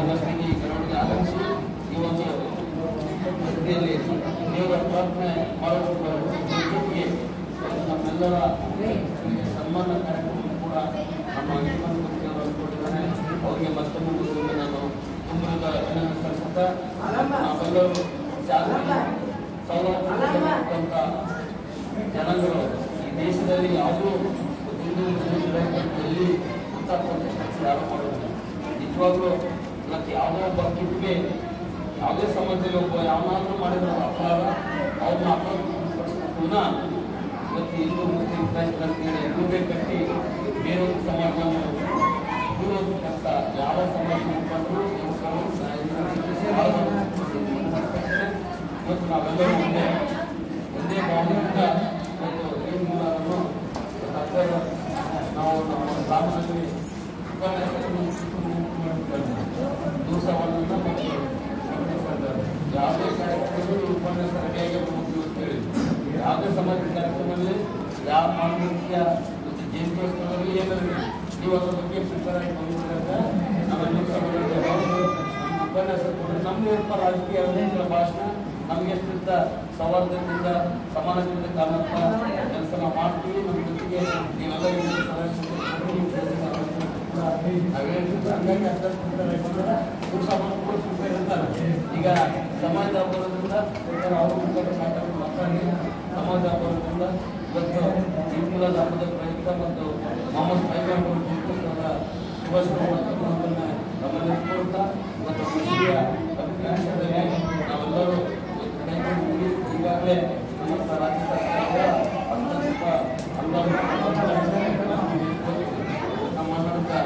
ಈ ಮೆರವಣಿಗೆ ಆಗಮಿಸಿ ಈ ಒಂದು ಗದ್ದೆಯಲ್ಲಿ ದೇವರ ಪ್ರಾರ್ಥನೆ ಮಾಡಬೇಕು ಜೊತೆಗೆ ನಮ್ಮೆಲ್ಲರ ಸನ್ಮಾನ ಕಾರ್ಯಕ್ರಮ ಕೂಡ ನಮ್ಮ ಮುಖ್ಯಮಂತ್ರಿಯವರು ಕೊಟ್ಟಿದ್ದಾರೆ. ಅವರಿಗೆ ಮತ್ತೊಮ್ಮೆ ಮತ್ತೊಮ್ಮೆ ನಾನು ತುಂಬ ಸಲ್ಲಿಸುತ್ತಾ, ನಾವೆಲ್ಲರೂ ಜನಗಳು ಈ ದೇಶದಲ್ಲಿ ಯಾವುದೂ ಹಿಂದೂ ಮುಸ್ಲಿಂ ಎಲ್ಲಿ ಅಂತ ಯಾರು ಮಾಡೋದಿಲ್ಲ. ನಿಜವಾಗ್ಲೂ ಒಬ್ಬ ಯಾವುದೇ ಸಮಾಜದಲ್ಲಿ ಒಬ್ಬ ಯಾವನಾದ್ರೂ ಮಾಡಿರೋ ಅಪರಾಧ ಅವ್ರನ್ನ ಅಪರಾಧಪಡಿಸಿದ ಪುನಃ ಇವತ್ತು ಹಿಂದೂ ಮುಸ್ಲಿಂ ಅಂತೇಳಿ ಕಟ್ಟಿ ಬೇರೊಂದು ಸಮಾಜವನ್ನು ದೂರೋದು ಕಷ್ಟ ಯಾವ ಸಮಾಜ ಮುಖಂಡರು ನಾವೆಲ್ಲರೂ ಒಂದೇ ಒಂದೇ ಭಾವನೆಯಿಂದ ಇವತ್ತು ಮೂಲವನ್ನು ನಾವು ನಮ್ಮ ಗ್ರಾಮದಲ್ಲಿ ದಿವಸವನ್ನು ಮತ್ತು ಉಪನ್ಯಾಸದ ಯಾವುದೇ ಉಪನ್ಯಾಸ ರೆಡಿಯಾಗಿ ಹೋಗ್ತೀವಿ ಅಂತ ಹೇಳಿ ಯಾವುದೇ ಸಮಾಜ ಕಾರ್ಯಕ್ರಮದಲ್ಲಿ ಯಾವ ಮಾನವೀಯ ಮತ್ತು ಜಯಂತ್ಯೋತ್ಸವದಲ್ಲಿ ಏನಿರಲಿ ನೀವು ಅದ್ರ ಬಗ್ಗೆ ಪ್ರಿಪೇರ್ ಆಗಿ ಬಂದಿದ್ದಾಗ ನಮ್ಮ ಸಮಾಜದಲ್ಲಿ ನಮ್ಮ ಉಪನ್ಯಾಸ ಕೊಟ್ಟರೆ ರಾಜಕೀಯ ಅನೇಕ ಭಾಷಣ ನಮ್ಗೆ ಎಷ್ಟಿಂದ ಸೌಹಾರ್ದದಿಂದ ಸಮಾನದಿಂದ ಕಾಣುವಂಥ ಕೆಲಸ ಮಾಡ್ತೀವಿ. ನಮ್ಮ ಜೊತೆಗೆ ನೀವೆಲ್ಲ ಸದಸ್ಯರು ಹಂಗಾಗಿ ಇರ್ತಾರೆ ಈಗ ಸಮಾಜ ಬರೋದ್ರಿಂದ ಅವ್ರ ಮುಖಾಂತರ ಮಾತಾಡಿ ಮಾತಾಡಿ ಸಮಾಜ ಬರೋದ್ರಿಂದ ಇವತ್ತು ಇಂಕುಲದ ಹಬ್ಬದ ಪ್ರಯುಕ್ತ ಮತ್ತು ಮೊಹಮ್ಮದ್ ಪೈಗಂಬರ್ ಜೀವಿಸೋದ ಶುಭಾಶಯಗಳನ್ನು ಗಮನಿಸಿಕೊಳ್ತಾ ಮತ್ತು ಕೃಷಿಯ ಅಭಿವೃದ್ಧಿಯಲ್ಲಿ ನಾವೆಲ್ಲರೂ ಕೈಗೊಂಡಿದ್ದೀವಿ ಈಗಾಗಲೇ ನಮ್ಮ ರಾಜ್ಯ ಸರ್ಕಾರದ ಅತ್ಯಂತ ಅನುದಾನ ನಮ್ಮ ಮುಖಂಡರು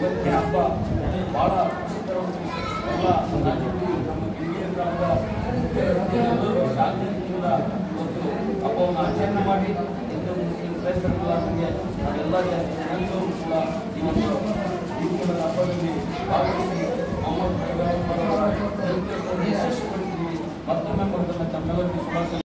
ಇವತ್ತಿನ ಹಬ್ಬ. ಬಹಳ ಎಲ್ಲ ರಾಜ್ಯದಲ್ಲಿ ನಮ್ಮ ಗಿರಿಯರಾದ ಶಾಂತಿಯಿಂದ ಇವತ್ತು ಹಬ್ಬವನ್ನು ಆಚರಣೆ ಮಾಡಿ, ಹಿಂದೂ, ಮುಸ್ಲಿಂ ಕ್ರೈಸ್ತರಿಗೆ ನಾವೆಲ್ಲ ಜನರು ಕೂಡ ಈ ಒಂದು ದೀಪದ ಹಬ್ಬದಲ್ಲಿ ಭಾಗವಹಿಸಿ